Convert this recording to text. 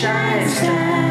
shine shine.